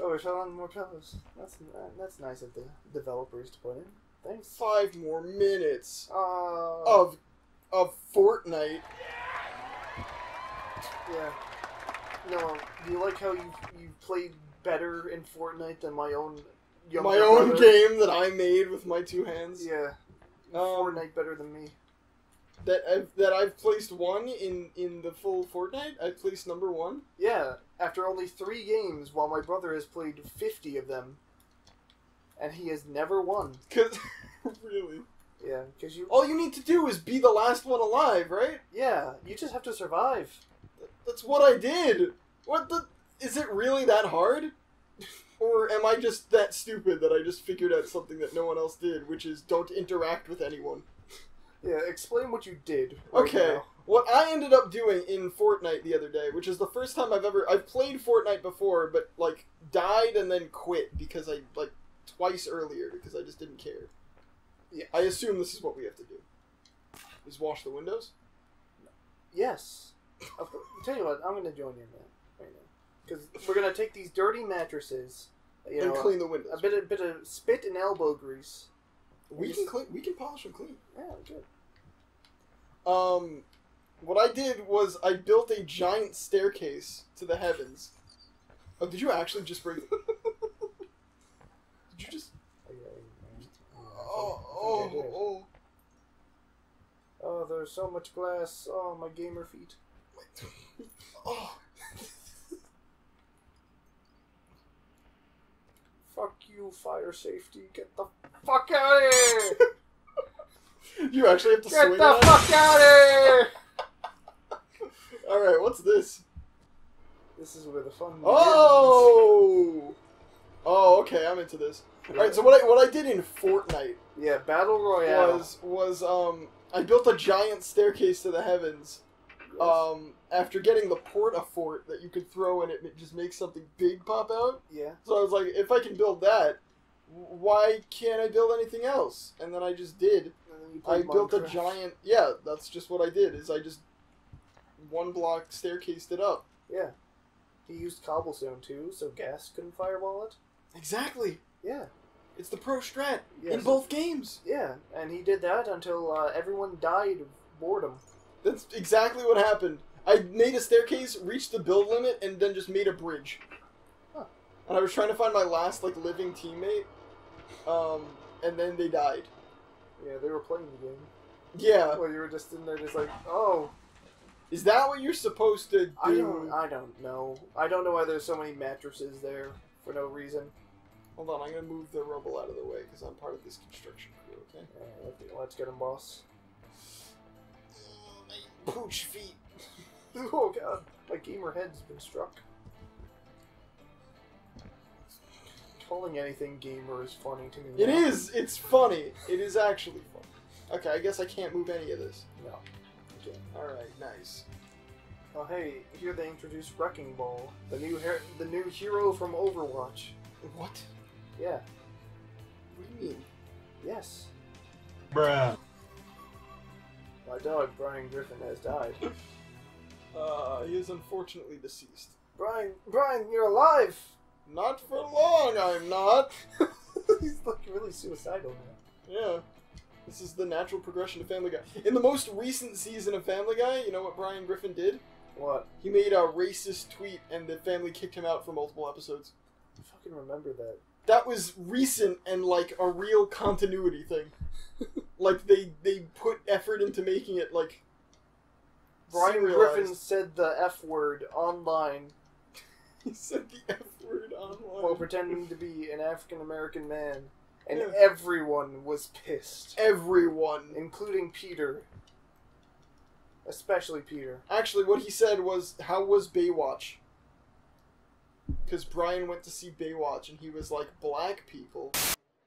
Oh, we're selling more pillows. That's that's nice of the developers to put in. Thanks. Five more minutes Uh, of of Fortnite. yeah. No, do you like how you you played better in Fortnite than my own younger My own brother? game that I made with my two hands. Yeah. Um, Fortnite better than me. That I've, that I've placed one in in the full Fortnite. I placed number one. Yeah, after only three games, while my brother has played 50 of them, and he has never won. Cause really, Yeah, because you. all you need to do is be the last one alive, right? Yeah, you just have to survive. That's what I did. What the? Is it really that hard? Or am I just that stupid that I just figured out something that no one else did, which is don't interact with anyone? Yeah, explain what you did. right Okay. now. What I ended up doing in Fortnite the other day, which is the first time I've ever I've played Fortnite before, but like died and then quit because I like twice earlier because I just didn't care. Yeah. I assume this is what we have to do. Is wash the windows? Yes. Of course. Tell you what, I'm gonna join you in that right now because we're gonna take these dirty mattresses, you and clean the windows. a bit, a bit of spit and elbow grease. we can clean. We can polish them clean. Yeah, good. Um, what I did was I built a giant staircase to the heavens. Oh, did you actually just break? did you just? Oh, oh, oh! Oh, there's so much glass. Oh, my gamer feet. oh. Fuck you, fire safety. Get the fuck out of here! You actually have to Get swing the on it? fuck out of here! All right, what's this? This is where the fun begins. Oh. Oh, okay, I'm into this. All right, so what I what I did in Fortnite Yeah, Battle Royale. was was um I built a giant staircase to the heavens. Yes. Um, after getting the porta fort that you could throw and it ma- just makes something big pop out. yeah. So I was like, if I can build that, w- why can't I build anything else? And then I just did. And then you I built a giant. Yeah, that's just what I did. Is I just one block staircased it up. Yeah. He used cobblestone too, so gas couldn't firewall it. Exactly. Yeah. It's the pro strat Yeah, in so- both games. Yeah, and he did that until uh, everyone died of boredom. That's exactly what happened. I made a staircase, reached the build limit, and then just made a bridge. Huh. And I was trying to find my last like living teammate, um, and then they died. Yeah, they were playing the game. Yeah, Well, you were just in there, just like, oh, is that what you're supposed to do? I don't, I don't know. I don't know why there's so many mattresses there for no reason. Hold on, I'm gonna move the rubble out of the way because I'm part of this construction crew. Okay. Let's- let's get him, boss. my pooch feet. Oh god, my gamer head's been struck. Calling anything gamer is funny to me. It now. is. It's funny. It is actually fun. Okay, I guess I can't move any of this. No. Okay. All right, nice. Oh hey, here they introduced Wrecking Ball, the new her- the new hero from Overwatch. What? Yeah. What do you mean? Yes. Bruh. My dog Brian Griffin has died. Uh, he is unfortunately deceased. Brian, Brian, you're alive. Not for long, I'm not. He's looking really suicidal now. Yeah. This is the natural progression of Family Guy. In the most recent season of Family Guy, you know what Brian Griffin did? What? He made a racist tweet and the family kicked him out for multiple episodes. I fucking remember that. That was recent and like a real continuity thing. like they they put effort into making it like Brian. Griffin said the F word online He said the F word online. while pretending to be an African American man, and Yeah. everyone was pissed, Everyone. including Peter. Especially Peter. Actually, what he said was, "How was Baywatch?" Because Brian went to see Baywatch and he was like, "Black people."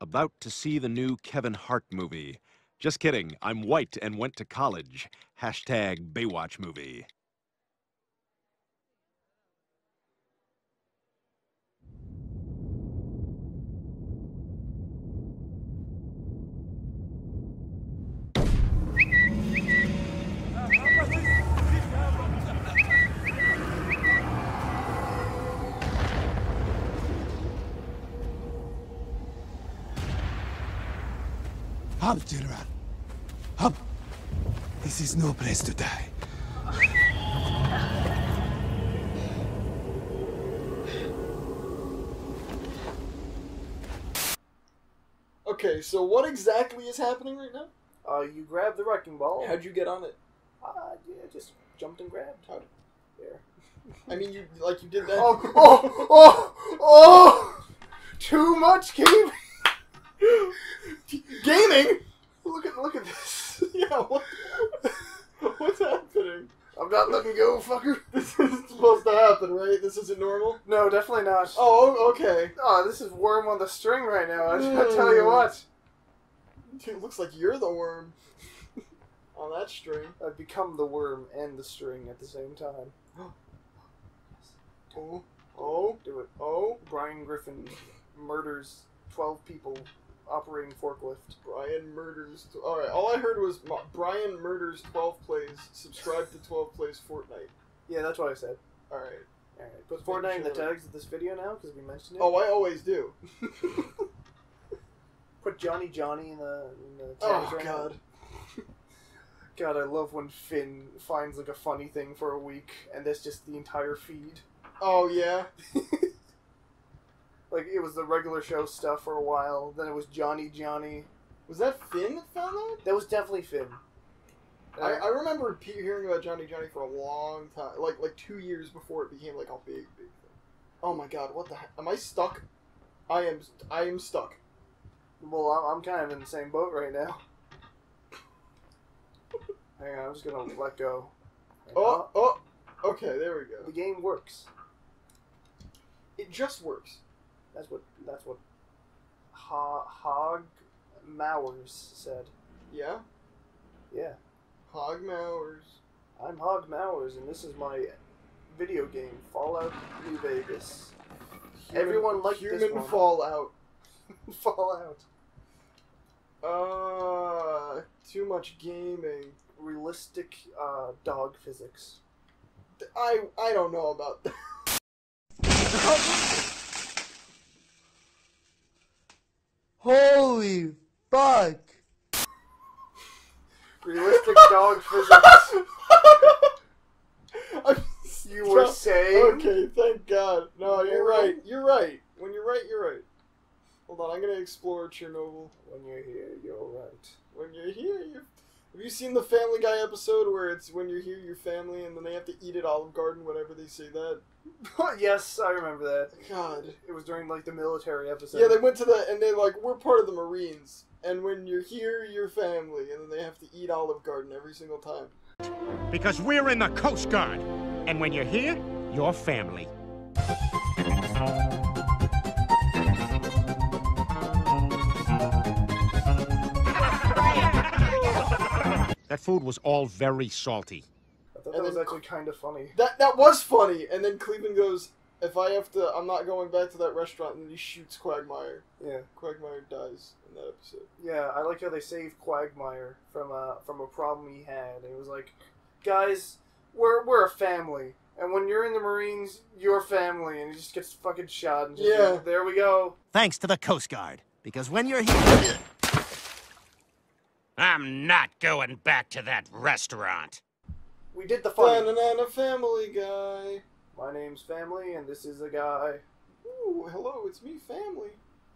About to see the new Kevin Hart movie. Just kidding. I'm white and went to college. Hashtag Baywatch movie. Hop, General. Hop. This is no place to die. Okay, so what exactly is happening right now? Uh, you grab the wrecking ball. How'd you get on it? Uh, yeah, just jumped and grabbed. How'd- There. I mean, you like you did that. Oh, oh, oh, oh! Too much gaming. Gaming. Look at look at this. yeah. What? What's happening? I'm not letting go, fucker. This isn't supposed to happen, right? This isn't normal. No, definitely not. Oh, okay. Oh, this is worm on the string right now. I, I tell you Mm. what. Dude, it looks like you're the worm on that string. I've become the worm and the string at the same time. Oh, oh, Do it. oh. Brian Griffin murders 12 people operating forklift. Brian murders. All right. All I heard was Ma- Brian murders 12 plays. Subscribe to 12 plays Fortnite. Yeah, that's what I said. All right. Alright, put Just making Fortnite in the tags of this video now because we mentioned it. Oh, I always do. Put Johnny Johnny in the, in the oh, tags oh right now. God. God, I love when Finn finds like a funny thing for a week and that's just the entire feed. Oh yeah. Like it was the regular show stuff for a while, then it was Johnny Johnny. Was that Finn that found that? That was definitely Finn. I, I remember pe- hearing about Johnny Johnny for a long time, like like two years before it became like a big big thing. Oh my God! What the? heck? Am I stuck? I am. I am stuck. well, I'm, I'm kind of in the same boat right now. Hang on, I'm just gonna let go. Oh oh. Okay, there we go. the game works. It just works. That's what that's what Ho- Hog Mowers said. Yeah. Yeah, Hog Mowers. I'm Hog Mowers, and this is my video game Fallout New Vegas. Everyone liked this Human one. Fallout. Fallout. Uh, too much gaming. Realistic uh, dog physics. I I don't know about that. Holy fuck! Realistic dog physics. You were saying? Okay, thank God. No, you're right. You're right. When you're right, you're right. Hold on, I'm gonna explore Chernobyl. When you're here, you're right. When you're here, you. Have you seen the Family Guy episode where it's when you're here, your family, and then they have to eat at Olive Garden whenever they say that? yes, I remember that. God. It was during like the military episode. Yeah, they went to the and they're like, we're part of the Marines, and when you're here, your family, and then they have to eat Olive Garden every single time. Because we're in the Coast Guard. And when you're here, you're family. That food was all very salty. I thought and that was actually kind of funny. That that was funny, and then Cleveland goes, "If I have to, I'm not going back to that restaurant." And he shoots Quagmire. Yeah, Quagmire dies in that episode. yeah. I like how they saved Quagmire from a from a problem he had. And It was like, guys, we're we're a family, and when you're in the Marines, you're family, and he just gets fucking shot. And just, Yeah. there we go. Thanks to the Coast Guard. Because when you're here. I'm not going back to that restaurant. We did the funny. Banana Family Guy. My name's Family, and this is a guy. Ooh, hello, it's me, family.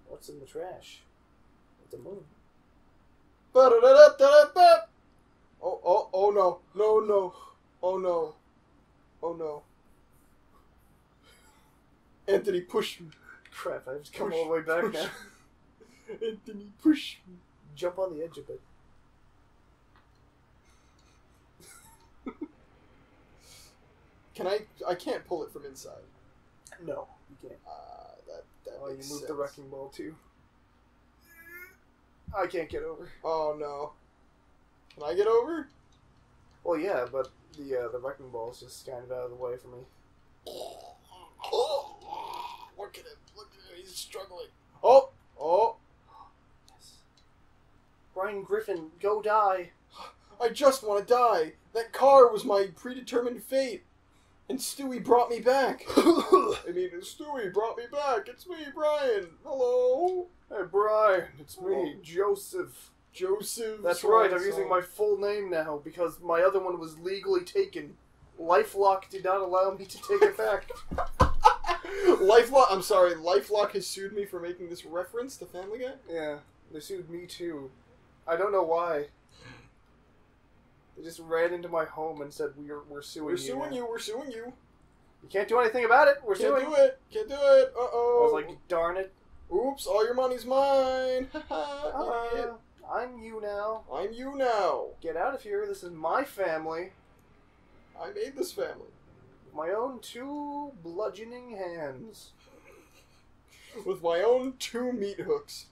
What's in the trash? It's a moon. Oh, oh, oh no, no, no, oh no, oh no. Anthony, push me. Crap! I've just come Push- all the way back push. now. Anthony, push me. Jump on the edge of it. Can I? I can't pull it from inside. No, you can't. Uh, that that Oh, you moved the wrecking ball too. I can't get over. Oh no. Can I get over? Well, yeah, but the uh, the wrecking ball is just kind of out of the way for me. Oh, Look at him! Look at him! He's struggling. Oh! Oh! Yes. Brian Griffin, go die. I just want to die. That car was my predetermined fate, and Stewie brought me back. I mean, Stewie brought me back. It's me, Brian. Hello. Hey, Brian, it's me. Joseph. Joseph. That's right. I'm using my full name now because my other one was legally taken. LifeLock did not allow me to take it back. LifeLock. I'm sorry. LifeLock has sued me for making this reference to Family Guy. yeah, they sued me too. I don't know why. They just ran into my home and said we're we're suing you We're you. suing now." you. We're suing you. You can't do anything about it. We're Can't suing. do it. Can't do it. Uh oh I oh. was like, darn it. oops! All your money's mine. Uh, Idiot. I'm you now. I'm you now. Get out of here. This is my family. I made this family My own two bludgeoning hands. with my own two meat hooks.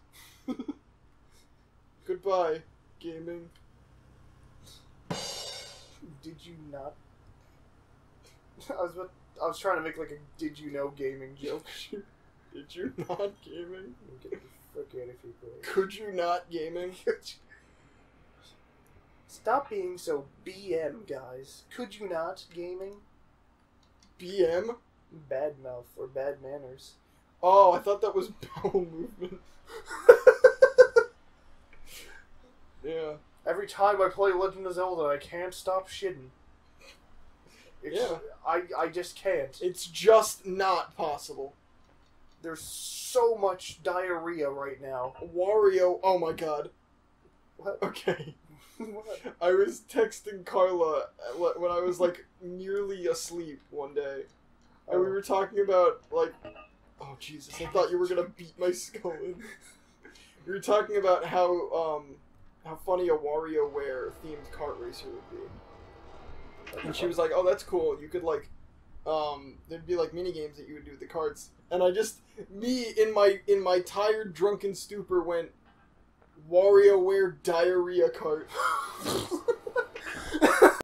Goodbye, gaming. Did you not? I was about, I was trying to make like a did you know gaming joke. Did you not gaming? Get the fuck out of here, please. Could you not gaming? Stop being so BM, guys. Could you not gaming? BM? Bad mouth or bad manners. Oh, I thought that was bowel movement. Yeah. Every time I play Legend of Zelda, I can't stop shitting. It's, Yeah. I I just can't. It's just not possible. There's so much diarrhea right now. Wario, oh my god. What? Okay. What? I was texting Carla uh, when I was like nearly asleep one day. And we were talking about like oh Jesus, I thought you were gonna beat my skull in. we were talking about how um how funny a WarioWare themed kart racer would be. And she was like, "Oh, that's cool. You could like, um, there'd be like mini games that you would do with the carts." And I just, me in my in my tired drunken stupor went, WarioWare diarrhea cart.